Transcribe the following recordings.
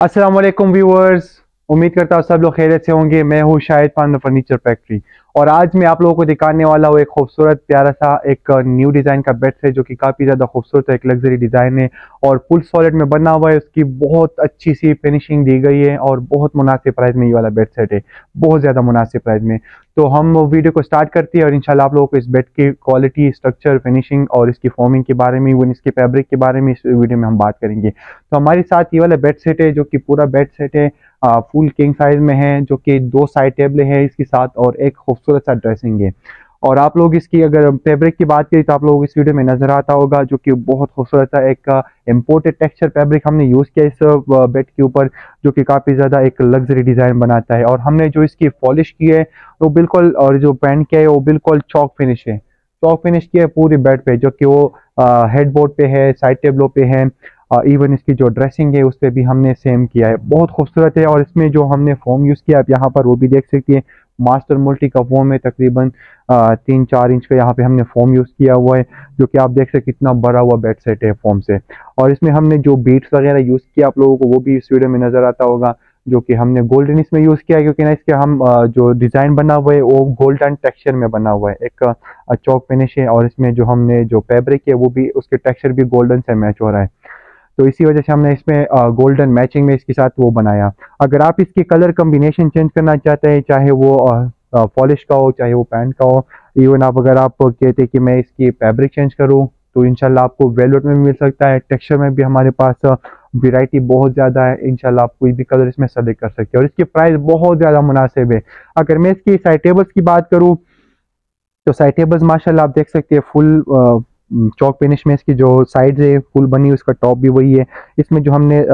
अस्सलाम व्यूवर्स उम्मीद करता हूँ सब लोग खैरियत से होंगे। मैं हूँ शाहिद पान फर्नीचर फैक्ट्री और आज मैं आप लोगों को दिखाने वाला हूँ एक खूबसूरत, प्यारा सा एक न्यू डिज़ाइन का बेड है जो कि काफ़ी ज़्यादा खूबसूरत है एक लग्जरी डिज़ाइन है और फुल सॉलिड में बना हुआ है। उसकी बहुत अच्छी सी फिनिशिंग दी गई है और बहुत मुनासिब प्राइस में ये वाला बेड सेट है। बहुत ज़्यादा मुनासिब प्राइस में। तो हम वीडियो को स्टार्ट करते हैं और इंशाल्लाह आप लोगों को इस बेड की क्वालिटी स्ट्रक्चर फिनिशिंग और इसकी फॉर्मिंग के बारे में वन इसके फैब्रिक के बारे में इस वीडियो में हम बात करेंगे। तो हमारे साथ ये वाला बेड सेट है जो कि पूरा बेड सेट है। फुल किंग साइज़ में है, जो कि दो साइड टेबल है इसके साथ और एक सा ड्रेसिंग है और आप लोग इसकी अगर फैब्रिक की बात करें तो आप लोग इस वीडियो में नज़र आता होगा जो कि बहुत खूबसूरत सा एक इम्पोर्टेड टेक्सचर फैब्रिक हमने यूज़ किया इस बेड के ऊपर, जो कि काफ़ी ज़्यादा एक लग्जरी डिज़ाइन बनाता है। और हमने जो इसकी पॉलिश की है, वो बिल्कुल, और जो पेंट किया है, वो बिल्कुल चौक फिनिश है। चौक फिनिश किया है पूरी बेड पे, जो कि वो हेड बोर्ड पे है साइड टेबलों पे है इवन इसकी जो ड्रेसिंग है, उस पर भी हमने सेम किया है। बहुत खूबसूरत है, और इसमें जो हमने फॉर्म यूज़ किया आप यहाँ पर वो भी देख सकती है। मास्टर मल्टी का फॉर्म है, तकरीबन तीन चार इंच का यहाँ पे हमने फॉर्म यूज़ किया हुआ है, जो कि आप देख सकते कितना बड़ा हुआ बेड सेट है फॉर्म से। और इसमें हमने जो बीट्स वगैरह यूज़ किया आप लोगों को, वो भी इस वीडियो में नज़र आता होगा, जो कि हमने गोल्डन इसमें यूज़ किया क्योंकि ना इसके हम जो डिज़ाइन बना हुआ है, वो गोल्डन टेक्सचर में बना हुआ है। एक चौक फिनिश है और इसमें जो हमने जो फैब्रिक है, वो भी उसके टेक्सचर भी गोल्डन से मैच हो रहा है। तो इसी वजह से हमने इसमें गोल्डन मैचिंग में इसके साथ वो बनाया। अगर आप इसके कलर कम्बिनेशन चेंज करना चाहते हैं, चाहे वो पॉलिश का हो, चाहे वो पैंट का हो इवन आप, अगर आप कहते हैं कि मैं इसकी फैब्रिक चेंज करूँ तो इनशाला आपको वेलवेट में भी मिल सकता है टेक्सचर में भी हमारे पास वेराइटी बहुत ज़्यादा है इनशाला आप कोई भी कलर इसमें सेलेक्ट कर सकते हैं। और इसकी प्राइस बहुत ज़्यादा मुनासिब है। अगर मैं इसकी साइड टेबल्स की बात करूँ तो साइड टेबल्स माशाल्लाह आप देख सकते हैं फुल चौक फिनिश में इसकी जो साइड है फुल बनी, उसका टॉप भी वही है। इसमें जो हमने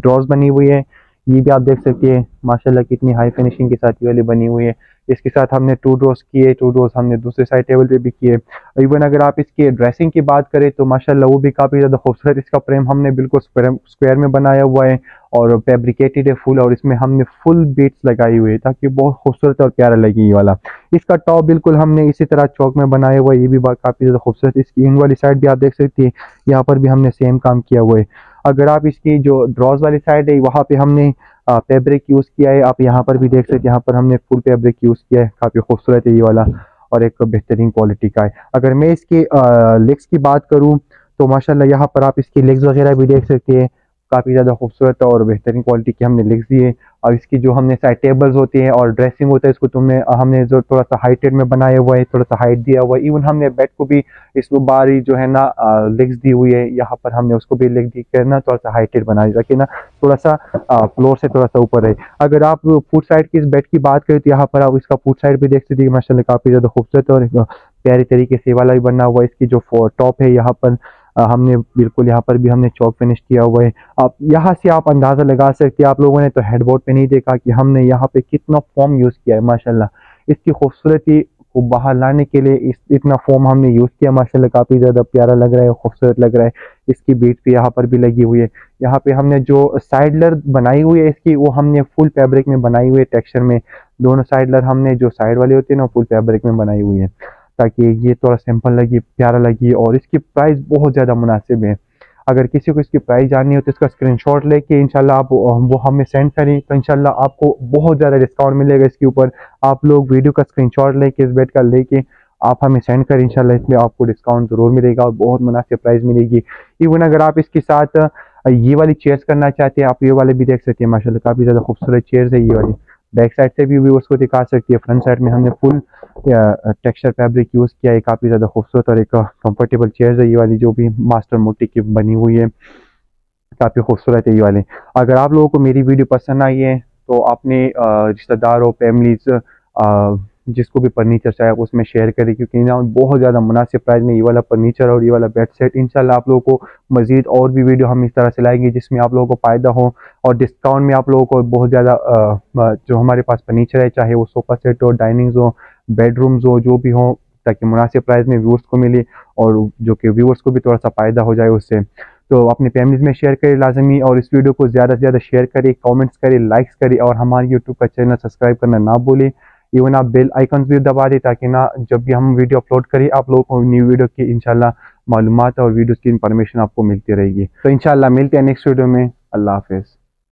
ड्रॉज बनी हुई है ये भी आप देख सकते हैं, माशाल्लाह कितनी हाई फिनिशिंग के साथ ये वाली बनी हुई है। इसके साथ हमने टू डोज किए टू डोज हमने दूसरे साइड टेबल पे भी किए। इवन अगर आप इसके ड्रेसिंग की बात करें तो माशाल्लाह वो भी काफ़ी ज़्यादा खूबसूरत, इसका फ्रेम हमने बिल्कुल स्क्वायर में बनाया हुआ है और फेब्रिकेटेड है फुल और इसमें हमने फुल बीट्स लगाई हुई है ताकि बहुत खूबसूरत और प्यारा लगे ये वाला। इसका टॉप बिल्कुल हमने इसी तरह चौक में बनाया हुआ है, ये भी काफ़ी ज़्यादा खूबसूरत। इसकी इन वाली साइड भी आप देख सकती है, यहाँ पर भी हमने सेम काम किया हुआ है। अगर आप इसकी जो ड्रॉज वाली साइड है, वहाँ पे हमने फैब्रिक यूज़ किया है। आप यहाँ पर भी देख सकते हैं, यहाँ पर हमने फुल फैब्रिक यूज़ किया है। काफ़ी खूबसूरत है ये वाला और एक बेहतरीन क्वालिटी का है। अगर मैं इसके लेग्स की बात करूँ तो माशाल्लाह यहाँ पर आप इसकी लेग्स वगैरह भी देख सकते हैं। काफ़ी ज़्यादा खूबसूरत और बेहतरीन क्वालिटी की हमने लिख दी है। और इसकी जो हमने साइड टेबल्स होती हैं और ड्रेसिंग होता है, इसको तुमने हमने जो थोड़ा सा हाइटेड में बनाया हुआ है थोड़ा सा हाइट दिया हुआ है। इवन हमने बेड को भी इस बारी जो है ना लिक्स दी हुई है। यहाँ पर हमने उसको भी लिख दी करना थोड़ा सा हाइटेड बना दिया ना थोड़ा सा फ्लोर से थोड़ा सा ऊपर है अगर आप फ़ूड साइड की इस बेड की बात करें तो यहाँ पर आप इसका फ़ूड साइड भी देख सकते हैं माशा काफ़ी ज़्यादा खूबसूरत और प्यारी तरीके से वाला भी बना हुआ है। इसकी जो टॉप है, यहाँ पर हमने बिल्कुल यहाँ पर भी हमने चौक फिनिश किया हुआ है। आप यहाँ से आप अंदाज़ा लगा सकते हैं आप लोगों ने तो हेडबोर्ड पे नहीं देखा कि हमने यहाँ पे कितना फॉर्म यूज़ किया है, माशाल्लाह। इसकी खूबसूरती को बाहर लाने के लिए इस, इतना फॉर्म हमने यूज़ किया, माशाल्लाह, काफ़ी ज़्यादा प्यारा लग रहा है, खूबसूरत लग रहा है। इसकी बीट भी यहाँ पर भी लगी हुई है। यहाँ पे हमने जो साइडलर बनाई हुई है इसकी, वो हमने फुल फैब्रिक में बनाई हुई है टेक्सचर में। दोनों साइडलर हमने जो साइड वाले होते हैं ना फुल फैब्रिक में बनाई हुई है। ताकि ये थोड़ा सिंपल लगे, प्यारा लगे और इसकी प्राइस बहुत ज़्यादा मुनासिब है। अगर किसी को इसकी प्राइस जाननी हो तो इसका स्क्रीनशॉट लेके इंशाल्लाह आप वो हमें सेंड करें तो इंशाल्लाह आपको बहुत ज़्यादा डिस्काउंट मिलेगा इसके ऊपर। आप लोग वीडियो का स्क्रीनशॉट लेके, इस बेड का लेके आप हमें सेंड करें, इंशाल्लाह इसमें आपको डिस्काउंट ज़रूर मिलेगा और बहुत मुनासिब प्राइस मिलेगी। इवन अगर आप इसके साथ ये वाली चेयर्स करना चाहते हैं, आप ये वाले भी देख सकते हैं, माशाल्लाह काफ़ी ज़्यादा खूबसूरत चेयर्स है, ये वाली। बैक साइड से भी व्यूवर्स को दिखा सकती है। फ्रंट साइड में हमने फुल टेक्सचर फैब्रिक यूज़ किया है। काफ़ी ज़्यादा खूबसूरत और एक कंफर्टेबल चेयर है ये वाली, जो भी मास्टर मोटी की बनी हुई है। काफ़ी खूबसूरत है ये वाले। अगर आप लोगों को मेरी वीडियो पसंद आई है तो अपने रिश्तेदारों फैमिली फैमिलीज़ जिसको भी फर्नीचर चाहे उसमें शेयर करें, क्योंकि ना बहुत ज़्यादा मुनासिब प्राइस में ये वाला फर्नीचर और ये वाला बेड सेट इंशाल्लाह आप लोगों को मज़ीद और भी वीडियो हम इस तरह से लाएँगे, जिसमें आप लोगों को फ़ायदा हो और डिस्काउंट में आप लोगों को बहुत ज़्यादा जो हमारे पास फर्नीचर है, चाहे वो सोफ़ा सेट हो डाइनिंग्स हो बेडरूम्स हो, जो भी हो, ताकि मुनासिब प्राइस में व्यूअर्स को मिले और जो कि व्यूअर्स को भी थोड़ा सा फ़ायदा हो जाए उससे। तो अपनी फैमिलीज़ में शेयर करें लाजमी और इस वीडियो को ज़्यादा से ज़्यादा शेयर करें कमेंट्स करें लाइक्स करें और हमारे यूट्यूब का चैनल सब्सक्राइब करना ना भूलें। इवन आप बेल आइकन भी दबा दें ताकि ना जब भी हम वीडियो अपलोड करें, आप लोगों को न्यू वीडियो की इनशाला मालूम और वीडियोज़ की इन्फॉर्मेशन आपको मिलती रहेगी। तो इनशाला मिलते हैं नेक्स्ट वीडियो में। अल्लाह हाफिज़।